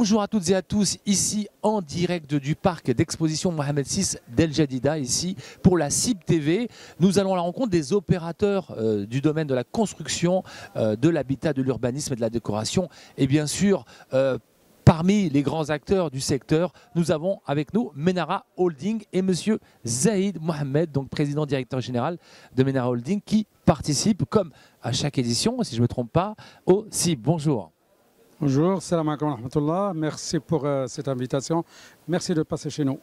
Bonjour à toutes et à tous, ici en direct du parc d'exposition Mohamed VI d'El Jadida, ici pour la CIB TV. Nous allons à la rencontre des opérateurs euh, du domaine de la construction, euh, de l'habitat, de l'urbanisme et de la décoration. Et bien sûr, euh, Parmi les grands acteurs du secteur, nous avons avec nous Menara Holding et Monsieur Zaïd Mohamed, donc président directeur général de Menara Holding, qui participe, comme à chaque édition, si je ne me trompe pas, au CIB. Bonjour. Bonjour, salam alaikum wa rahmatullah. Merci pour euh, cette invitation. Merci de passer chez nous.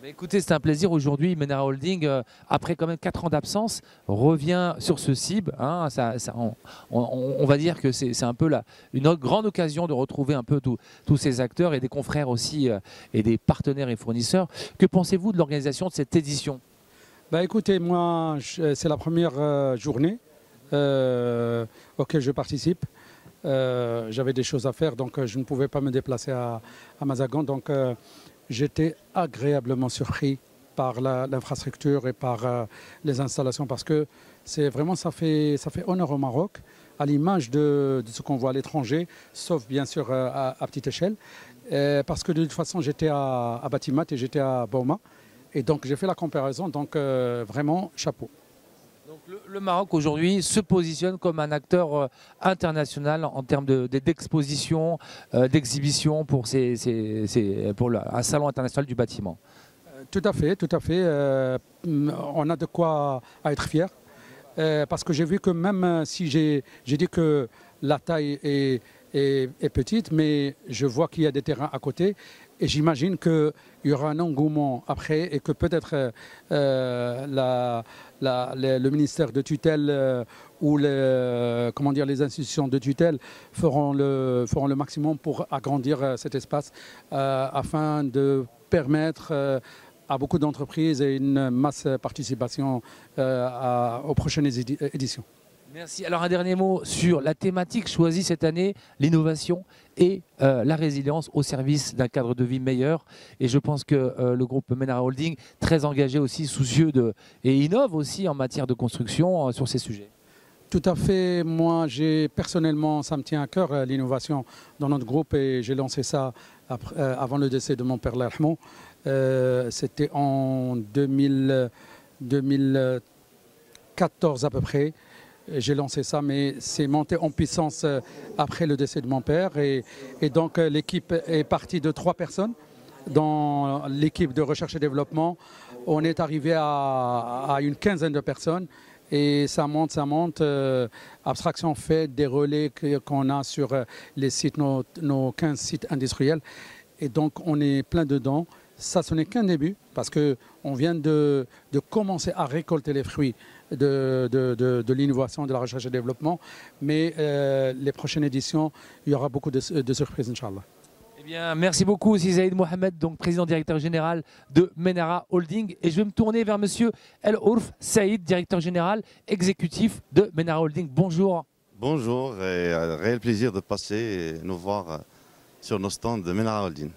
Mais écoutez, c'est un plaisir aujourd'hui. Menara Holding, euh, après quand même 4 ans d'absence, revient sur ce CIB. hein. Ça- ça- on, on- on va dire que c'est un peu la, une autre grande occasion de retrouver un peu tous- ces acteurs et des confrères aussi euh, et des partenaires et fournisseurs. Que pensez-vous de l'organisation de cette édition? Bah, écoutez, moi, c'est la première journée auquel je participe. Euh, J'avais des choses à faire, donc euh, je ne pouvais pas me déplacer à, à Mazagan. Donc euh, j'étais agréablement surpris par l'infrastructure et par les installations parce que c'est vraiment ça fait, ça fait honneur au Maroc à l'image de, ce qu'on voit à l'étranger, sauf bien sûr à, petite échelle. Parce que de toute façon, j'étais à, à Batimat et j'étais à Bauma. Et donc j'ai fait la comparaison, donc vraiment chapeau. Le, Maroc aujourd'hui se positionne comme un acteur euh, international en termes de- de- d'exposition, euh, d'exhibition pour, un salon international du bâtiment. Euh, Tout à fait, tout à fait. On a de quoi être fier. Parce que j'ai vu que même si j'ai dit que la taille est, est- petite, mais je vois qu'il y a des terrains à côté. Et j'imagine qu'il y aura un engouement après et que peut-être euh, euh, le, ministère de tutelle euh, ou les, comment dire, les institutions de tutelle feront le, feront le maximum pour agrandir euh, cet espace euh, afin de permettre euh, à beaucoup d'entreprises et une masse participation euh, aux prochaines édi- éditions. Merci. Alors un dernier mot sur la thématique choisie cette année, l'innovation et euh, la résilience au service d'un cadre de vie meilleur. Et je pense que euh, le groupe Menara Holding, très engagé aussi, soucieux de, et innove aussi en matière de construction euh, sur ces sujets. Tout à fait. Moi, j'ai personnellement, ça me tient à cœur l'innovation dans notre groupe et j'ai lancé ça avant le décès de mon père Lermont. C'était en 2000, 2014 à peu près. J'ai lancé ça, mais c'est monté en puissance euh, après le décès de mon père. Et, donc, euh, l'équipe est partie de trois personnes. Dans l'équipe de recherche et développement, on est arrivé à, une quinzaine de personnes. Et ça monte, ça monte. euh, abstraction faite des relais qu'on a sur les sites, nos, nos 15 sites industriels. Et donc, on est plein dedans. Ça, ce n'est qu'un début, parce qu'on vient de, de commencer à récolter les fruits de, de- de- de l'innovation, de la recherche et développement. Mais euh, les prochaines éditions, il y aura beaucoup de, de surprises, Inch'Allah. Eh bien, merci beaucoup aussi Zaïd Mohamed, donc président directeur général de Menara Holding. Et je vais me tourner vers monsieur El Ourf Saïd, directeur général exécutif de Menara Holding. Bonjour. Bonjour et un réel plaisir de passer et nous voir euh, sur nos stands de Menara Holding.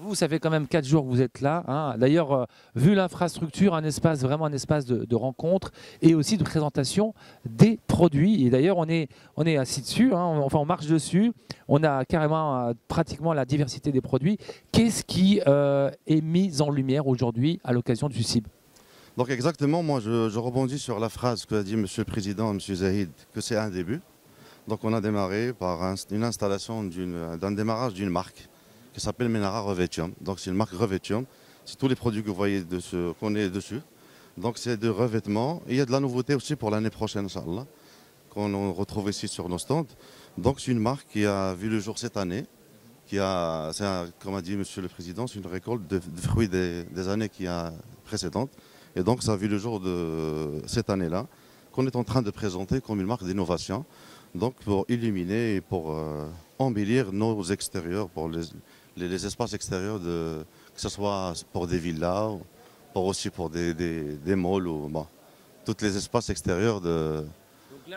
Vous, ça fait quand même quatre jours que vous êtes là. hein. D'ailleurs, euh, vu l'infrastructure, un espace vraiment un espace de, rencontre et aussi de présentation des produits. Et d'ailleurs, on est on est assis dessus. hein. Enfin, on marche dessus. On a carrément euh, pratiquement la diversité des produits. Qu'est-ce qui euh, est mis en lumière aujourd'hui à l'occasion du CIB Donc exactement, moi je, rebondis sur la phrase que a dit Monsieur le Président, Monsieur Zahid, que c'est un début. Donc on a démarré par un- une installation d'un démarrage d'une marque qui s'appelle Menara Revetium. Donc c'est une marque Revetium. C'est tous les produits que vous voyez qu'on est dessus. Donc c'est de revêtement. Et il y a de la nouveauté aussi pour l'année prochaine, Inch'Allah, qu'on retrouve ici sur nos stands. Donc c'est une marque qui a vu le jour cette année. Qui a, un- comme a dit Monsieur le Président, c'est une récolte de, fruits des, des années qui a précédentes. Et donc ça a vu le jour de cette année-là, qu'on est en train de présenter comme une marque d'innovation. Donc pour illuminer et pour euh, embellir nos extérieurs, pour les, les- les espaces extérieurs, de, que ce soit pour des villas, ou pour aussi pour des, des, des malls ou bon, tous les espaces extérieurs de,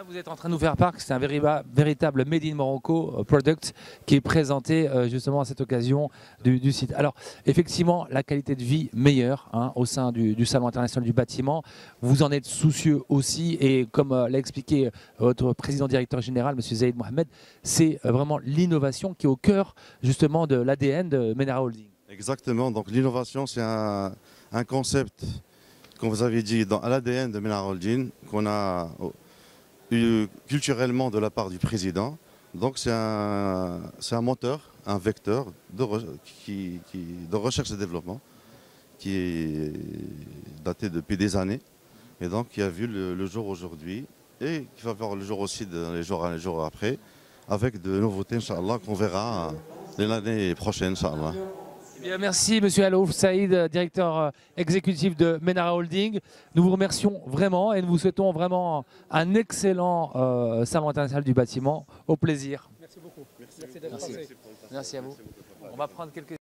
vous êtes en train de nous faire part que c'est un véritable Made in Morocco euh, product qui est présenté euh, justement à cette occasion du, site. Alors, effectivement, la qualité de vie meilleure hein, au sein du, Salon international du bâtiment. Vous en êtes soucieux aussi et comme euh, l'a expliqué votre président directeur général, M. Zaid Mohamed, c'est vraiment l'innovation qui est au cœur justement de l'ADN de Menara Holding. Exactement. Donc, l'innovation, c'est un, concept, comme vous avez dit, dans l'ADN de Menara Holding qu'on a culturellement de la part du président. Donc c'est un, un, moteur, un vecteur de, qui, de recherche et développement qui est daté depuis des années et donc qui a vu le, jour aujourd'hui et qui va voir le jour aussi dans les jours, les jours après avec de nouveautés, Inch'Allah, qu'on verra l'année prochaine, Inch'Allah merci Monsieur Alouf Saïd, directeur euh, exécutif de Menara Holding. Nous vous remercions vraiment et nous vous souhaitons vraiment un excellent euh, salon international du bâtiment. Au plaisir. Merci beaucoup. Merci, Merci. Merci à vous. On va prendre quelques